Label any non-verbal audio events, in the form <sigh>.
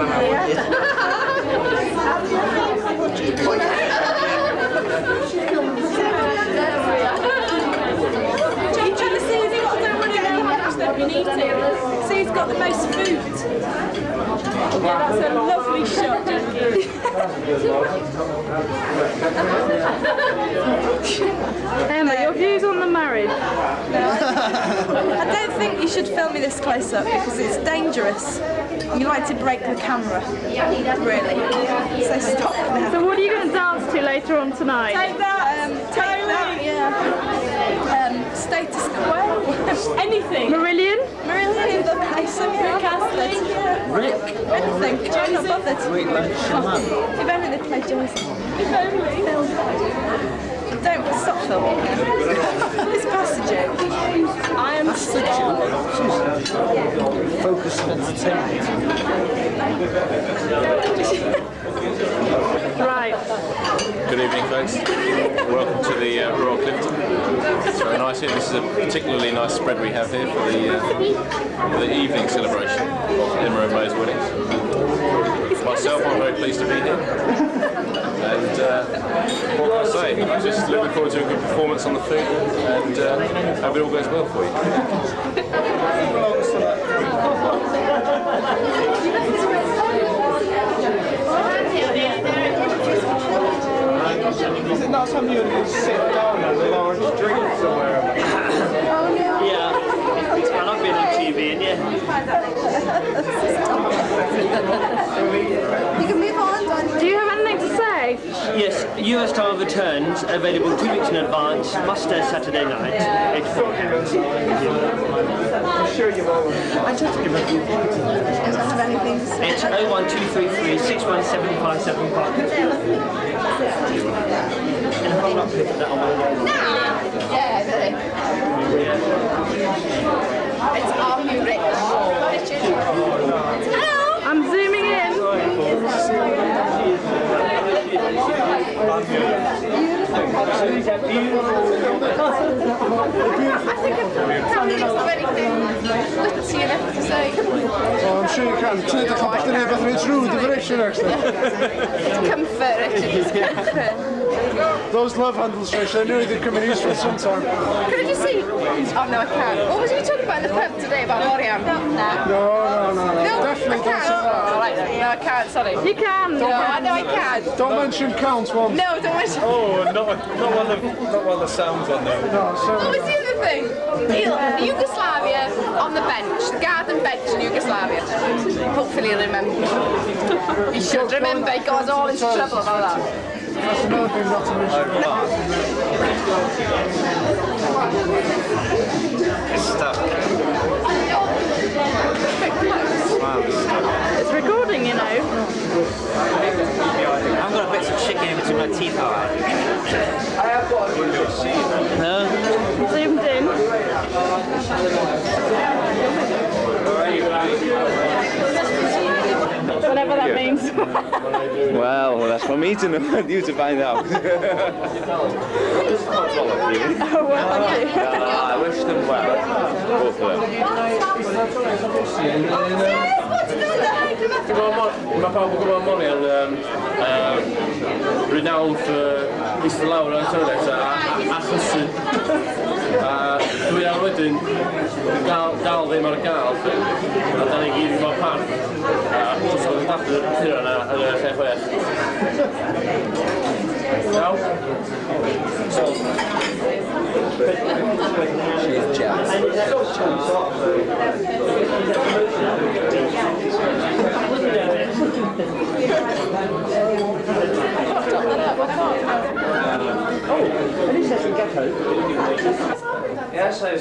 See who's got the most food. <laughs> Yeah, that's a lovely shot, Jackie. <laughs> Emma, your views on the marriage? I don't think you should film me this close up because it's dangerous. You like to break the camera. Really. So stop now. So what are you going to dance to later on tonight? Take that, um, take that, yeah. Um, status quo. <laughs> Anything. Marillion? Marillion, the Mason, Rick Astley. Rick. Anything. I'm not bothered. Wait, let me show man. If only they played Jason. If only. Don't stop filming. it's past the joke. I am starving. Focus entertainment. Right. Good evening, folks. Welcome to the uh, Royal Clifton. It's very nice here. This is a particularly nice spread we have here for the, uh, for the evening celebration of Emma and May's weddings. Myself, I'm very pleased to be here. And uh, what can I say? I'm just looking forward to a good performance on the food and uh, hope it all goes well for you. Is it not something you would sit down and a large drink somewhere? Yeah. And I've been on TV and yeah. You can move on, Don. Do you have anything to say? Yes, US time of returns available two weeks in advance, must Muster Saturday night, 8 4 pounds. I'm sure you've. I just give a few Does not have anything to say. It's 01233 617 575. And I'm not picking that on my Yeah, really. It's Are You Rich? Hello. I'm zooming in. Can't is a beautiful... Oh, I'm sure you can. Ti'n edrych yn bach yn efo rhaid rhwyd i Richard, actually. It's comfort, Richard, it's comfort. Those love handles, Richard, I knew they'd come in useful sometime. Could I just see? Oh, no, I can't. What was you talking about in the pub today, about Lorian? No, no, no. no. I can't. Sorry. You can't No, I know I can't. Don't mention counts once. No, don't mention. Oh, not, not, one of, not one of the sounds on there. No, What sorry. was the other thing? Yugoslavia on the bench, the garden bench in Yugoslavia. Hopefully he'll remember. He should remember. He got us all oh, into trouble about that. That's another thing not to mention. It's it's recording, you know. I'm gonna bit some chicken in between my teeth, alright? no? Zoomed in. Whatever that means. well, that's for me to know, <laughs> you to find out. oh, well, thank you. I wish them well, both of them. Mae pawb yn gwybod mori yn um, um, renowned for Mr lawr yn Tyrex a, a chysu. A dwi ar wedyn, dal, dal ddim ar y gael, a da ni gyd yn gwybod pan. A hwrs oedd yn dadl y tyra yna yn y lle chwech. Iawn? So, She's jazz. Yes, I